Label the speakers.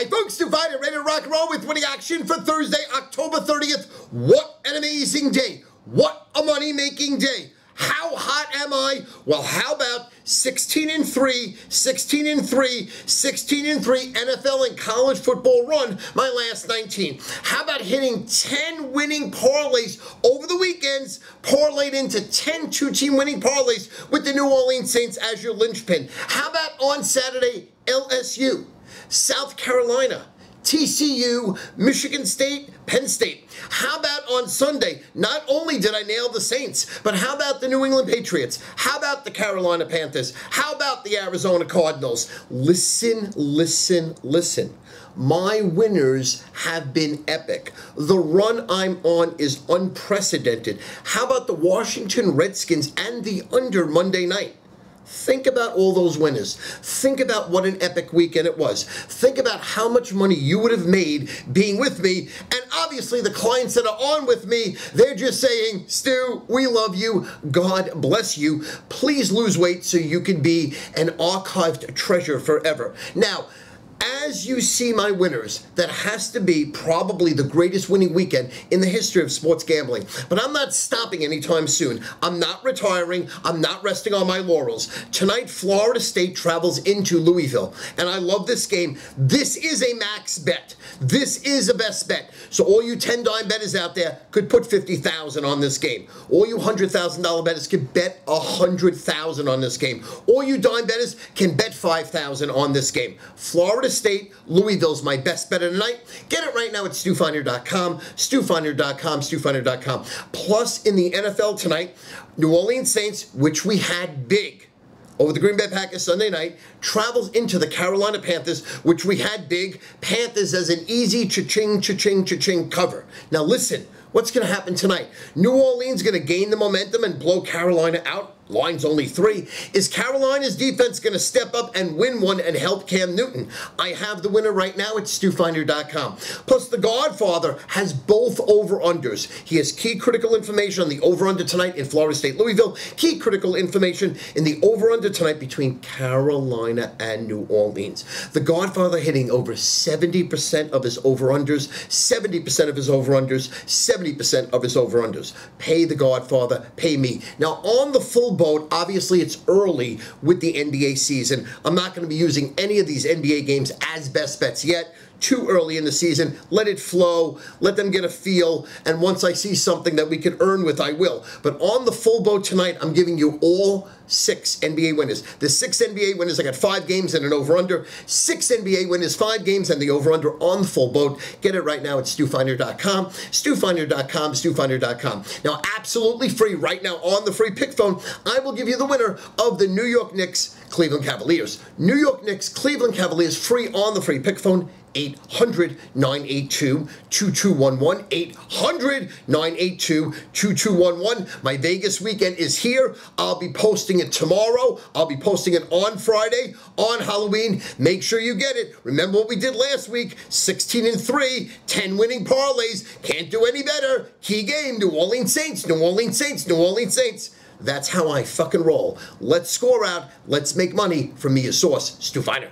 Speaker 1: Hi, folks. Feiner, ready to rock and roll with winning action for Thursday, October 30th. What an amazing day. What a money making day. How hot am I? Well, how about 16 and 3, 16 and 3, 16 and 3 NFL and college football run my last 19. How about hitting 10 winning parlays over the weekends, parlayed into 10 two-team winning parlays with the New Orleans Saints as your linchpin? How about on Saturday, LSU, South Carolina, TCU, Michigan State, Penn State. How about on Sunday? Not only did I nail the Saints, but how about the New England Patriots? How about the Carolina Panthers? How about the Arizona Cardinals? Listen, listen, listen. My winners have been epic. The run I'm on is unprecedented. How about the Washington Redskins and the under Monday night? Think about all those winners. Think about what an epic weekend it was. Think about how much money you would have made being with me. And obviously, the clients that are on with me, they're just saying, Stu, we love you. God bless you. Please lose weight so you can be an archived treasure forever. Now, as you see my winners, that has to be probably the greatest winning weekend in the history of sports gambling. But I'm not stopping anytime soon. I'm not retiring. I'm not resting on my laurels. Tonight, Florida State travels into Louisville, and I love this game. This is a max bet. This is a best bet. So all you 10 dime bettors out there could put 50,000 on this game. All you $100,000 bettors could bet 100,000 on this game. All you dime bettors can bet 5,000 on this game. Florida State, Louisville's my best bet of the night. Get it right now at StuFeiner.com, StuFeiner.com, StuFeiner.com. Plus, in the NFL tonight, New Orleans Saints, which we had big over the Green Bay Packers Sunday night, travels into the Carolina Panthers, which we had big. Panthers as an easy cha-ching, cha-ching, cha-ching cover. Now listen, what's going to happen tonight? New Orleans going to gain the momentum and blow Carolina out? Line's only three. Is Carolina's defense going to step up and win one and help Cam Newton? I have the winner right now at StuFeiner.com. Plus, The Godfather has both over-unders. He has key critical information on the over-under tonight in Florida State, Louisville. Key critical information in the over-under tonight between Carolina and New Orleans. The Godfather hitting over 70% of his over-unders, 70% of his over-unders, 70% of his over-unders. Pay The Godfather, pay me. Now, on the full boat. Obviously, it's early with the NBA season. I'm not going to be using any of these NBA games as best bets yet too early in the season. Let it flow. Let them get a feel. And once I see something that we can earn with, I will. But on the full boat tonight, I'm giving you all six NBA winners. The six NBA winners, I got five games and an over-under. Six NBA winners, five games, and the over-under on the full boat. Get it right now at StuFeiner.com. StuFeiner.com, StuFeiner.com. Now, absolutely free right now on the free pick phone, I will give you the winner of the New York Knicks Cleveland Cavaliers. New York Knicks Cleveland Cavaliers free on the free pick phone 800 982 2211. 800 982 2211. My Vegas weekend is here. I'll be posting it tomorrow. I'll be posting it on Friday, on Halloween. Make sure you get it. Remember what we did last week 16 and 3, 10 winning parlays. Can't do any better. Key game New Orleans Saints, New Orleans Saints, New Orleans Saints. That's how I fucking roll. Let's score out. Let's make money from me, a source, Stu Feiner.